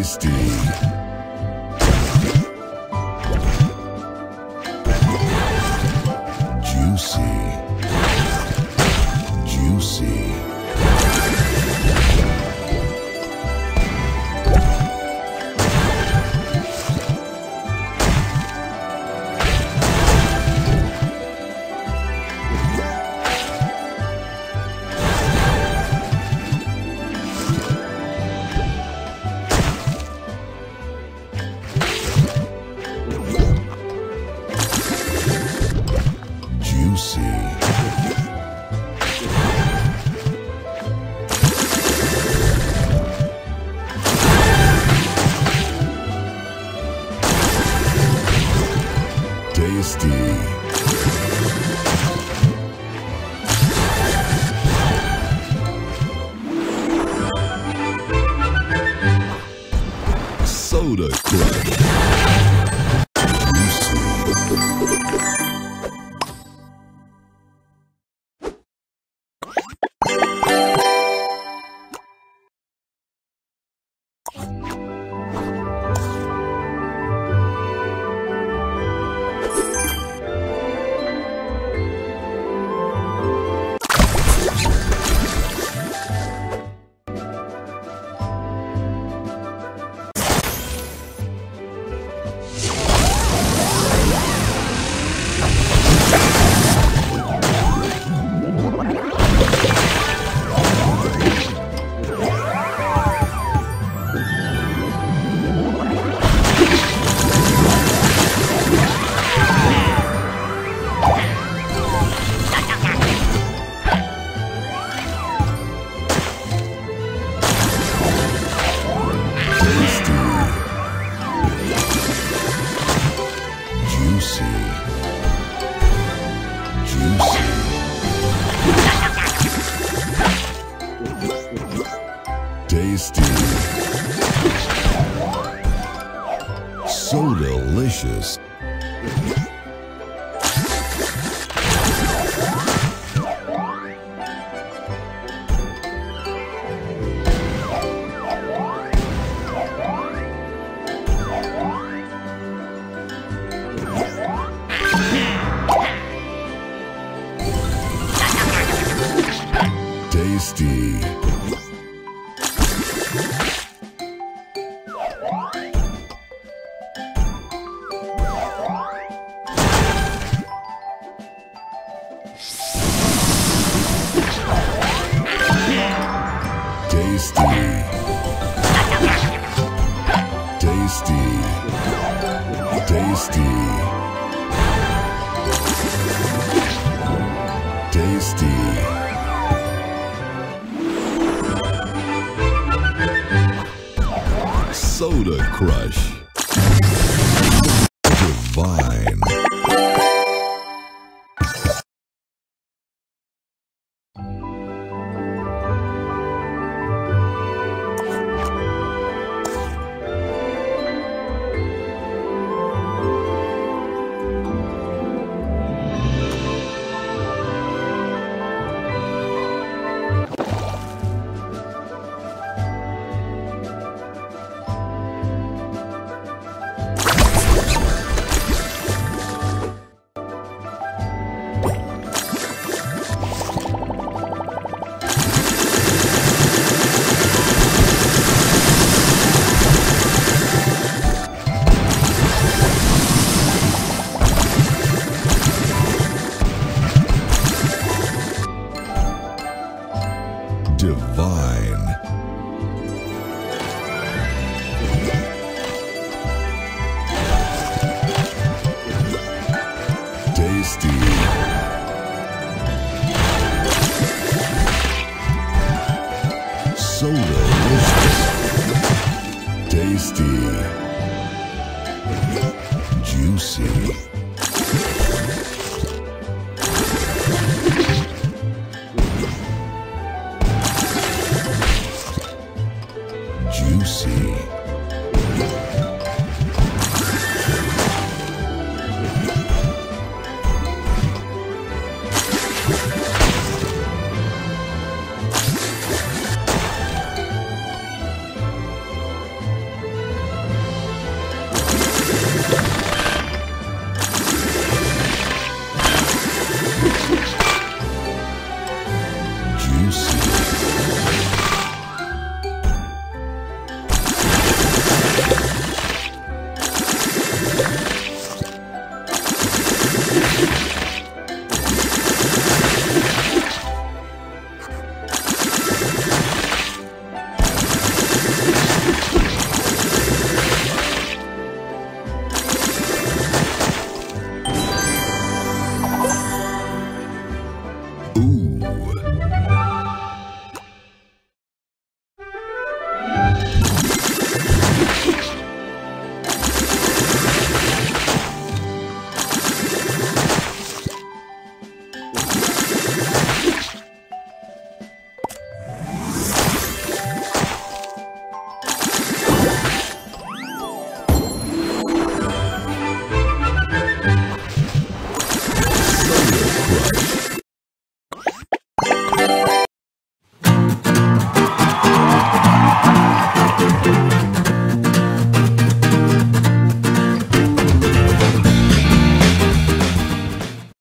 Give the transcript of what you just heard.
tasty. Soda Crush. Tasty. So delicious. Tasty. Tasty. Tasty. Tasty. Tasty. Soda Crush. Divine. Divine.